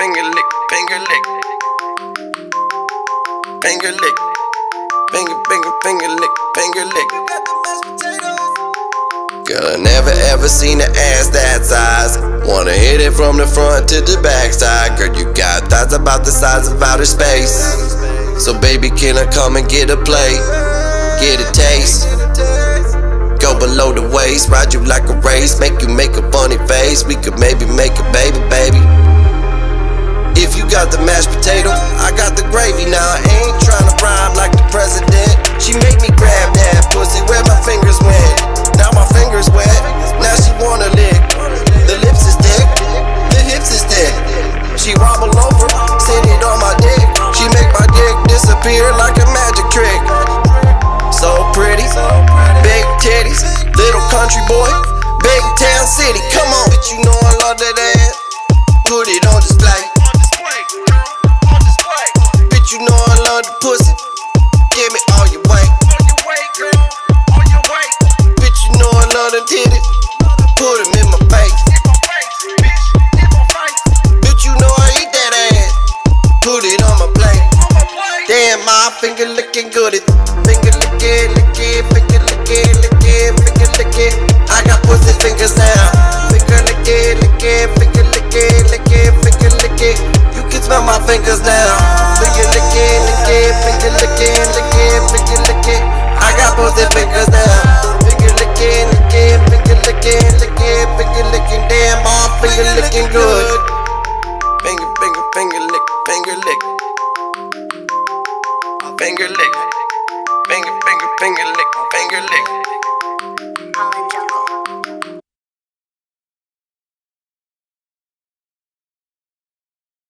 finger lick, finger lick. Finger lick. Finger, finger, finger lick, finger lick. Girl, I never ever seen an ass that size. Wanna hit it from the front to the backside. Girl, you got thoughts about the size of outer space. So, baby, can I come and get a plate? Get a taste. Go below the waist, ride you like a race, make you make a funny face. We could maybe make a baby, baby. Got the mashed potato, I got the gravy. Now I ain't tryna rhyme like the president. She made me grab that pussy where my fingers went. Now my fingers wet. Now she wanna lick. The lips is thick, the hips is thick. She wobble over, sit it on my dick. She make my dick disappear like a magic trick. So pretty, big titties, little country boy, big town city. Come on, bitch, you know I love that ass. Put it on display. can good it. Finger lick it, lick it, finger lick it, lick it, finger lick it. I got pussy fingers now. Finger lick it, lick it, finger lick it, lick it, finger lick it. You can smell my fingers now. Finger lick it, lick it, finger lick it, lick it, finger lick it. I got pussy fingers finger lick, finger, finger, finger lick, finger lick.